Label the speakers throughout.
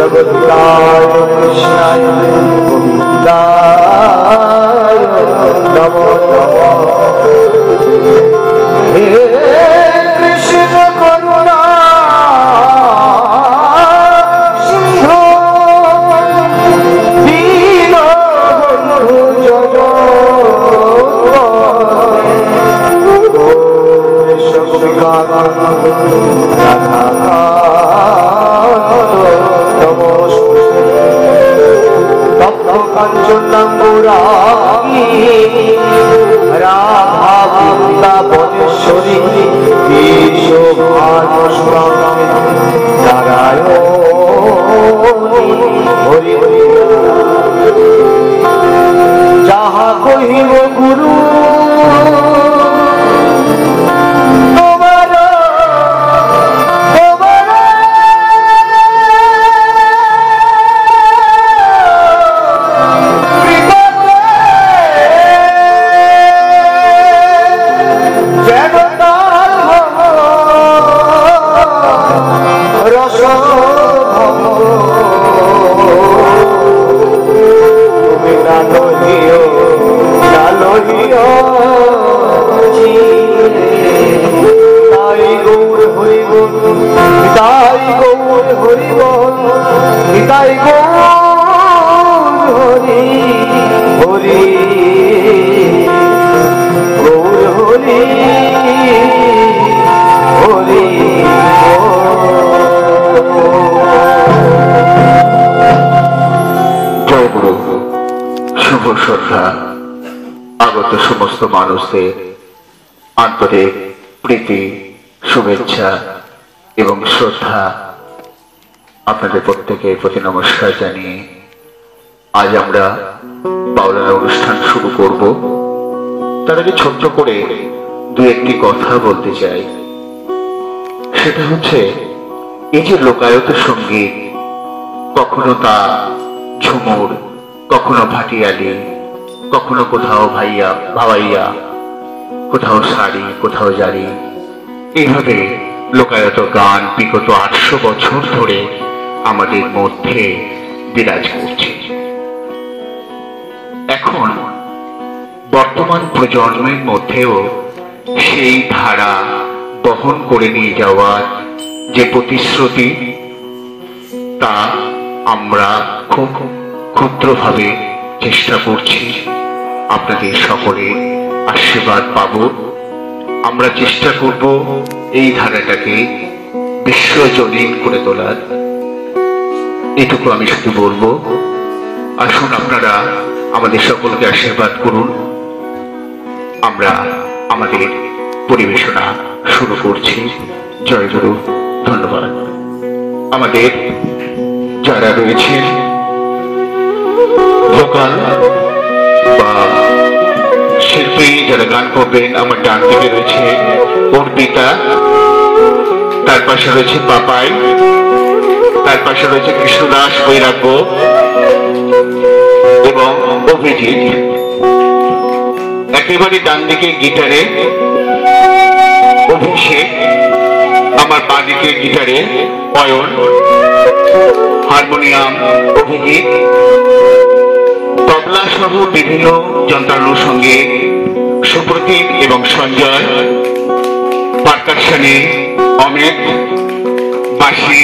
Speaker 1: भगवताय कृष्णाय শুভ শ্রদ্ধা আগত সমস্ত মানুষদের আন্তরিক প্রীতি শুভেচ্ছা এবং শ্রদ্ধা। আপনাদের প্রত্যেকের প্রতি নমস্কার জানিয়ে আজ আমরা বাউলার অনুষ্ঠান শুরু করব। তার আগে ছোট্ট করে দু একটি কথা বলতে চাই। সেটা হচ্ছে, এই যে লোকায়ত সংগীত, কখনো তা ঝুমুর, কখনো ভাটিয়ালি, কখনো কোথাও ভাইয়া ভাওয়াইয়া কোথাও শাড়ি, কোথাও জারি। এইভাবে লোকায়ত গান বিগত আটশো বছর ধরে আমাদের মধ্যে বিরাজ করছে। এখন বর্তমান প্রজন্মের মধ্যেও সেই ধারা বহন করে নিয়ে যাওয়ার যে প্রতিশ্রুতি, তা আমরা খুব ক্ষুদ্রভাবে চেষ্টা করছি। আপনাদের সকলে আশীর্বাদ পাব। আমরা চেষ্টা করব এই ধারাটাকে বিশ্বজনীন করে তোলার। এটুকু আমি শুধু বলব, আসুন আপনারা আমাদের সকলকে আশীর্বাদ করুন। আমরা আমাদের পরিবেশনা শুরু করছি। জয় গুরু, ধন্যবাদ। আমাদের যারা রয়েছেন ভোকাল বা শিল্পী যারা গান করবেন আমার ডান দিকে রয়েছে অর্পিতা, তার পাশে রয়েছে পাপাই। তার পাশে রয়েছে কৃষ্ণদাস বৈরাগ্য এবং অভিজিৎ। একেবারে ডান দিকে গিটারে অভিষেক, আমার বাঁ দিকে গিটারে অয়ন, হারমোনিয়াম অভিজিৎ। তবলা সহ বিভিন্ন যন্ত্রাণুর সঙ্গে সুপ্রতীক এবং সঞ্জয়, পার্কাশনে অমিত বাসি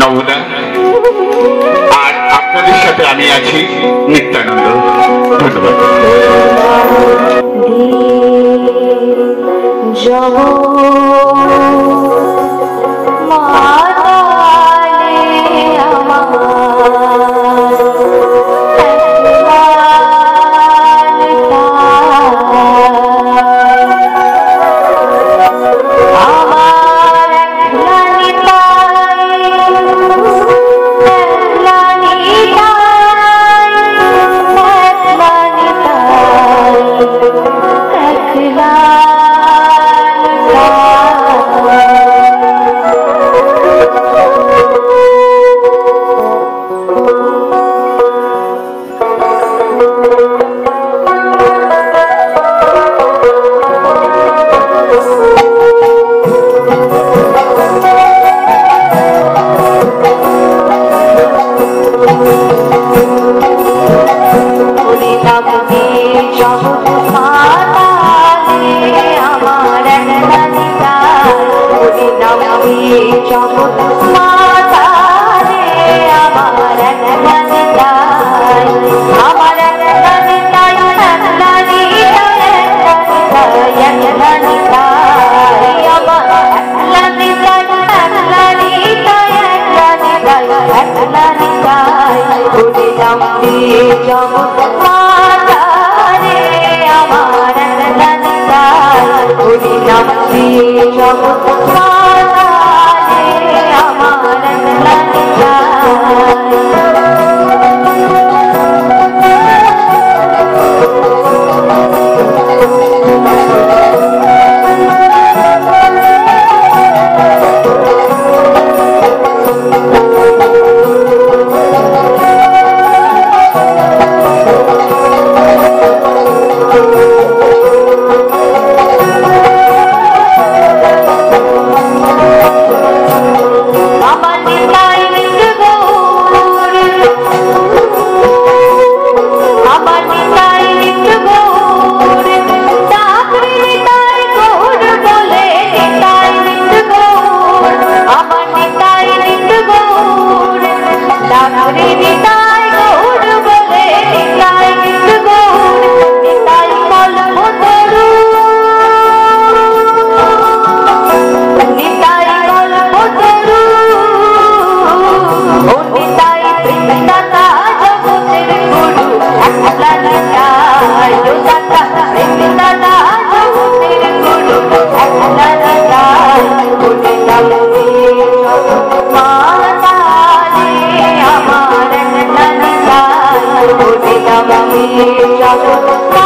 Speaker 1: নবদা আর আপনাদের সাথে আমি আছি নিত্যানন্দ। ধন্যবাদ।
Speaker 2: নামে জগৎ মাতালে আমার একলানিতা ওরে Hallelujah.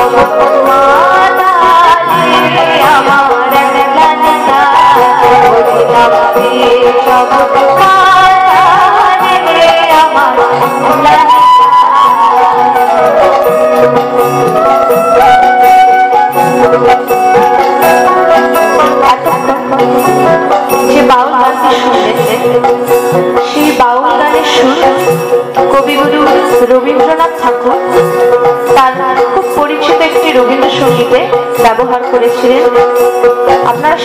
Speaker 2: Thank you.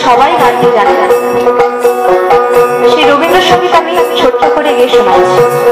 Speaker 2: সবাই গানটি জানে না। সেই রবীন্দ্রসঙ্গীত আমি ছোট্ট করে গিয়ে শোনাচ্ছি